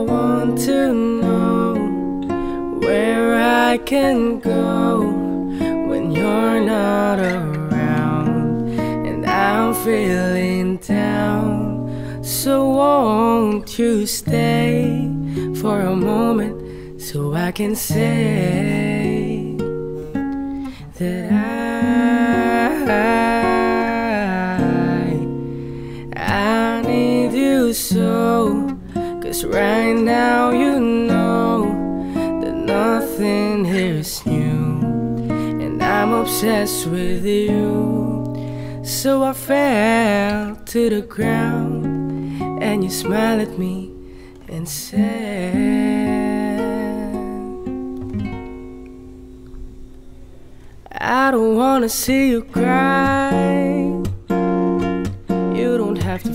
want to know where I can go when you're not around and I'm feeling down. So, won't you stay for a moment so I can say that I, I need you so Cause right now you know that nothing here is new. And I'm obsessed with you. So I fell to the ground And you smile at me and said I don't wanna see you cry. You don't have to